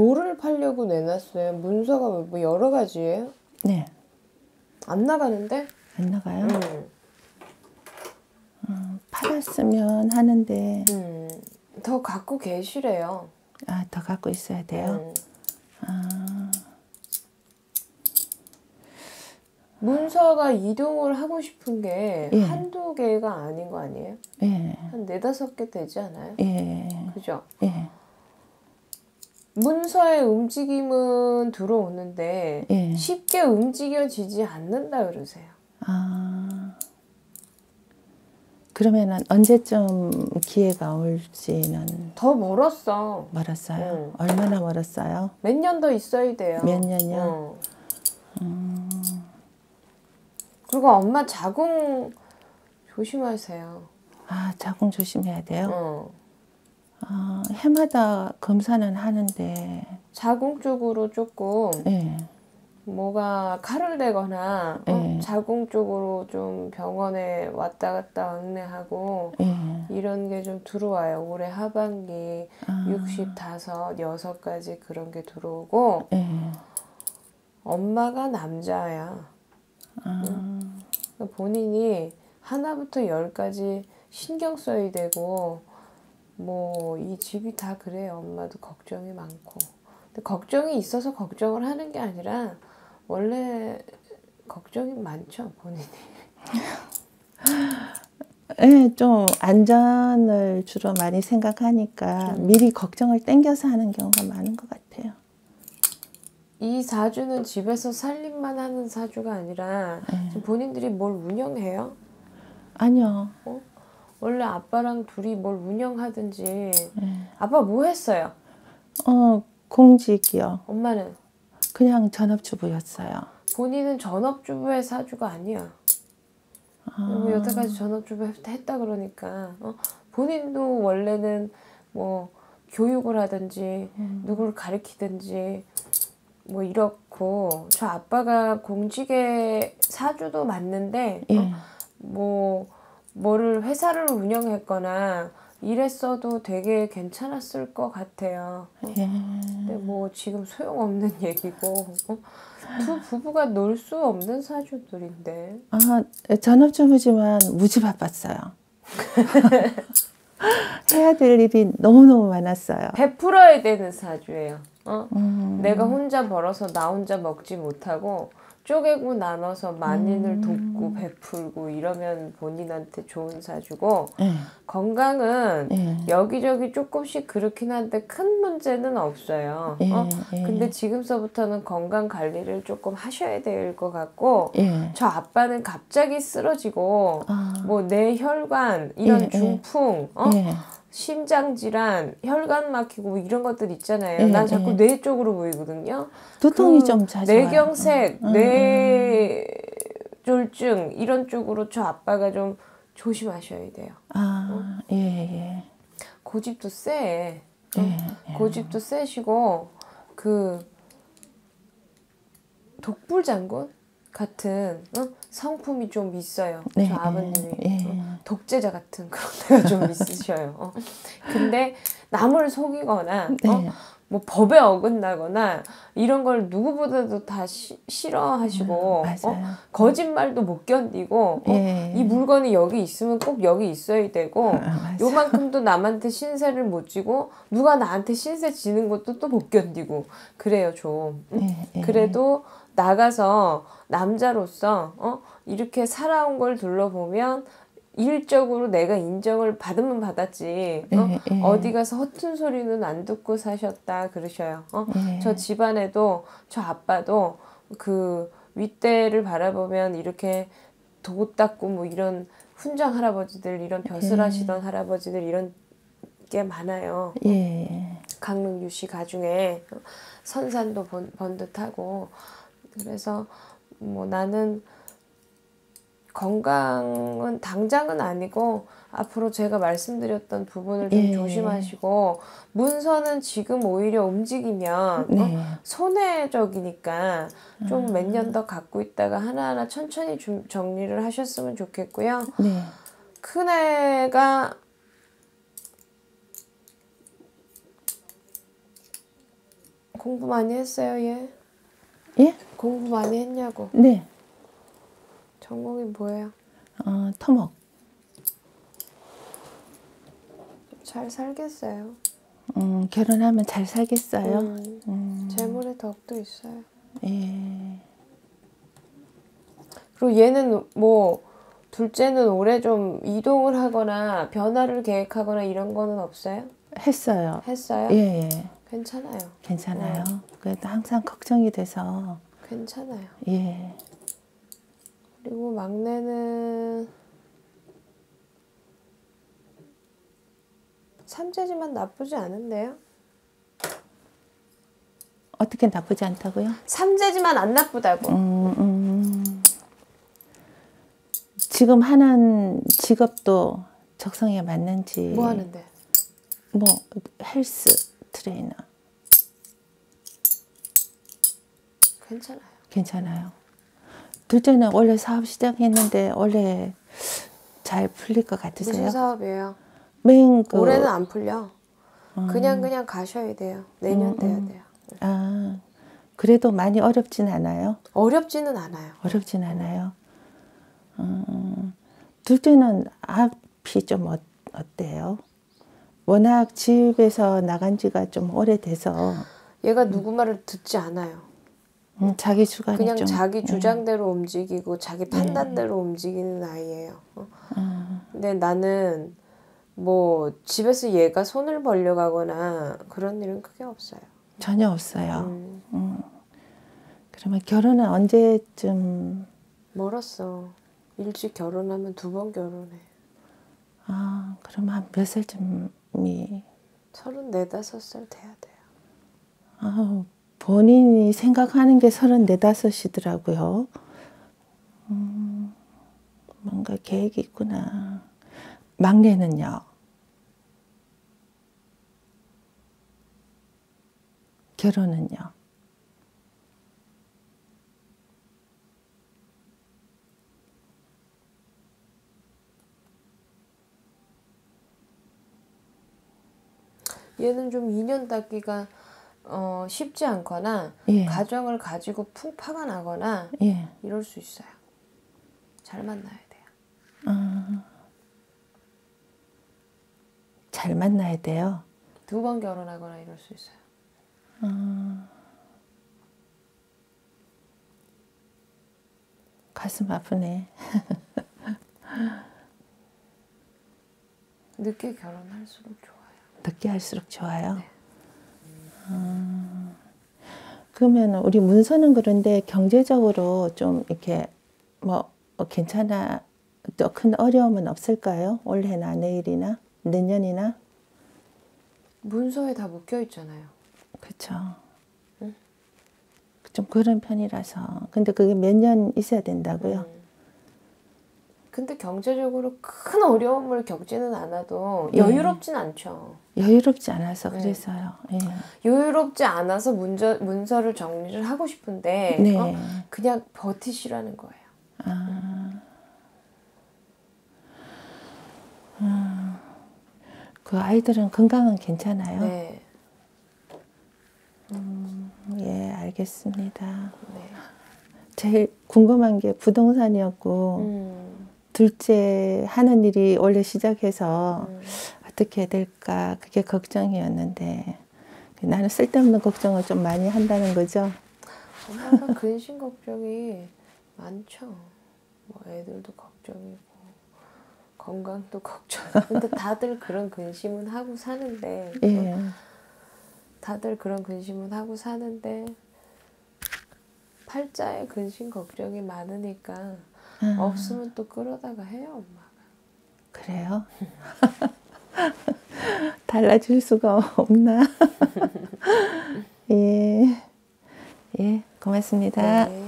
뭐를 팔려고 내놨어요? 문서가 뭐 여러 가지예요? 네. 안 나가는데? 안 나가요? 음. 음, 팔았으면 하는데 음. 더 갖고 계시래요. 아, 더 갖고 있어야 돼요. 음. 아, 문서가 이동을 하고 싶은 게 예. 한두 개가 아닌 거 아니에요? 예. 한 네다섯 개 되지 않아요? 예. 그죠? 예. 문서의 움직임은 들어오는데 예. 쉽게 움직여지지 않는다 그러세요. 아. 그러면은 언제쯤 기회가 올지는 더 멀었어. 멀었어요. 응. 얼마나 멀었어요? 몇 년 더 있어야 돼요. 몇 년이요? 어. 그리고 엄마 자궁 조심하세요. 아, 자궁 조심해야 돼요. 어. 아, 해마다 검사는 하는데, 자궁 쪽으로 조금 예, 뭐가 칼을 대거나 어? 네. 자궁 쪽으로 좀 병원에 왔다 갔다 안내하고 예. 이런 게 좀 들어와요. 올해 하반기 아. 65, 6까지 그런 게 들어오고 예. 엄마가 남자야. 아, 그러니까 본인이 하나부터 열까지 신경 써야 되고 뭐 이 집이 다 그래요. 엄마도 걱정이 많고. 근데 걱정이 있어서 걱정을 하는 게 아니라 원래 걱정이 많죠 본인이. 예, 좀 안전을 주로 많이 생각하니까 미리 걱정을 땡겨서 하는 경우가 많은 것 같아요. 이 사주는 집에서 살림만 하는 사주가 아니라 지금 본인들이 뭘 운영해요? 아니요. 원래 아빠랑 둘이 뭘 운영하든지 예. 아빠 뭐 했어요? 어, 공직이요. 엄마는 그냥 전업주부였어요. 본인은 전업주부의 사주가 아니야. 뭐 여태까지 전업주부 했- 했다 그러니까 어? 본인도 원래는 뭐 교육을 하든지 누구를 가르치든지 뭐 이렇고 저 아빠가 공직의 사주도 맞는데 어? 예. 뭐 뭐를 회사를 운영했거나 이랬어도 되게 괜찮았을 것 같아요. 예. 근데 뭐 지금 소용없는 얘기고 어? 두 부부가 놀 수 없는 사주들인데 아, 전업 주부지만 무지 바빴어요. 해야 될 일이 너무너무 많았어요. 베풀어야 되는 사주예요. 어? 음, 내가 혼자 벌어서 나 혼자 먹지 못하고 쪼개고 나눠서 만인을 음. 돕고 베풀고 이러면 본인한테 좋은 사주고 예. 건강은 예. 여기저기 조금씩 그렇긴 한데 큰 문제는 없어요. 예. 어? 예. 근데 지금서부터는 건강 관리를 조금 하셔야 될 것 같고 예. 저 아빠는 갑자기 쓰러지고 아, 뭐 뇌 혈관 이런. 중풍 어? 예. 심장 질환 혈관 막히고 뭐 이런 것들 있잖아요. 예, 난 자꾸 예. 뇌 쪽으로 보이거든요. 두통이 그좀 자주 와요. 뇌경색, 음, 뇌졸중 이런 쪽으로 저 아빠가 좀 조심하셔야 돼요. 아, 예, 예. 고집도 세. 어? 예, 예. 고집도 세시고 그 독불장군 같은 어? 성품이 좀 있어요. 네, 저 아버님이 예. 어? 독재자 같은 그런 데가 좀 있으셔요. 어? 근데 남을 속이거나 어? 네. 뭐 법에 어긋나거나 이런 걸 누구보다도 다 시- 싫어하시고 음. 어? 거짓말도 못 견디고 어? 예. 이 물건이 여기 있으면 꼭 여기 있어야 되고 아. 요만큼도 남한테 신세를 못 지고 누가 나한테 신세 지는 것도 또 못 견디고 그래요 좀 응? 예, 예. 그래도 나가서 남자로서 어? 이렇게 살아온 걸 둘러보면 일적으로 내가 인정을 받으면 받았지 어? 예, 예. 어디 가서 허튼 소리는 안 듣고 사셨다 그러셔요 어? 예. 저 집안에도 저 아빠도 그 윗대를 바라보면 이렇게 도 닦고 뭐 이런 훈장 할아버지들 이런 벼슬 예. 하시던 할아버지들 이런 게 많아요. 예. 강릉 유씨 가중에 선산도 번, 번듯하고 그래서 뭐 나는 건강은 당장은 아니고 앞으로 제가 말씀드렸던 부분을 좀 예. 조심하시고 문서는 지금 오히려 움직이면 네. 어? 손해적이니까 좀 몇 년 더 갖고 있다가 하나하나 천천히 좀 정리를 하셨으면 좋겠고요. 네. 큰애가 공부 많이 했어요, 얘? 예? 공부 많이 했냐고. 네. 전공이 뭐예요? 어, 토목. 잘 살겠어요. 음, 결혼하면 잘 살겠어요. 음, 음, 재물의 덕도 있어요. 예. 그리고 얘는 뭐 둘째는 올해 좀 이동을 하거나 변화를 계획하거나 이런 거는 없어요? 했어요. 했어요? 예, 예. 괜찮아요. 괜찮아요. 그래도 항상 걱정이 돼서, 괜찮아요. 예. 그리고 막내는 삼재지만 나쁘지 않은데요? 어떻게 나쁘지 않다고요? 삼재지만 안 나쁘다고. 음, 음. 지금 하는 직업도 적성에 맞는지. 뭐 하는데? 뭐, 헬스 트레이너. 괜찮아요. 괜찮아요. 둘째는 원래 사업 시작했는데 원래 잘 풀릴 것 같으세요? 무슨 사업이에요? 맨 그, 올해는 안 풀려. 음. 그냥 그냥 가셔야 돼요. 내년 돼야 돼요. 아, 그래도 많이 어렵진 않아요. 어렵지는 않아요. 어렵진 않아요. 음, 둘째는 앞이 좀 어, 어때요? 워낙 집에서 나간 지가 좀 오래돼서 얘가 누구 말을 듣지 않아요. 음, 자기 주관이 그냥 좀 자기 주장대로 움직이고 자기 판단대로 움직이는 아이예요. 어? 근데 나는 뭐 집에서 얘가 손을 벌려가거나 그런 일은 크게 없어요. 전혀 없어요. 음, 그러면 결혼은 언제쯤? 멀었어. 일찍 결혼하면 두 번 결혼해. 아, 그러면 한몇 살쯤이? 서른네 다섯 살 돼야 돼요. 아, 본인이 생각하는 게 서른네다섯이더라고요. 음, 뭔가 계획이 있구나. 막내는요? 결혼은요? 얘는 좀 인연 닿기가 어, 쉽지 않거나 예. 가정을 가지고 풍파가 나거나 예. 이럴 수 있어요. 잘 만나야 돼요. 잘 만나야 돼요. 두 번 결혼하거나 이럴 수 있어요. 가슴 아프네. 늦게 결혼할수록 좋아요. 늦게 할수록 좋아요. 음, 그러면 우리 문서는 그런데 경제적으로 좀 이렇게 뭐 어, 괜찮아 또 큰 어려움은 없을까요? 올해나 내일이나 내년이나 문서에 다 묶여 있잖아요. 그렇죠. 좀 그런 편이라서 근데 그게 몇 년 있어야 된다고요? 근데 경제적으로 큰 어려움을 겪지는 않아도 예. 여유롭진 않죠. 여유롭지 않아서 네. 그래서요. 예. 여유롭지 않아서 문저, 문서를 정리를 하고 싶은데 네. 어? 그냥 버티시라는 거예요. 그 아이들은 건강은 괜찮아요? 네. 예, 알겠습니다. 네. 제일 궁금한 게 부동산이었고 음, 둘째 하는 일이 원래 시작해서 음. 어떻게 해야 될까 그게 걱정이었는데 나는 쓸데없는 걱정을 좀 많이 한다는 거죠. 엄마가 근심 걱정이 많죠. 뭐 애들도 걱정이고 건강도 걱정. 근데 다들 그런 근심은 하고 사는데 예, 다들 그런 근심은 하고 사는데 팔자에 근심 걱정이 많으니까 아. 없으면 또 끌어다가 해요 엄마가. 그래요? 달라질 수가 없나? 예, 예, 고맙습니다. 네.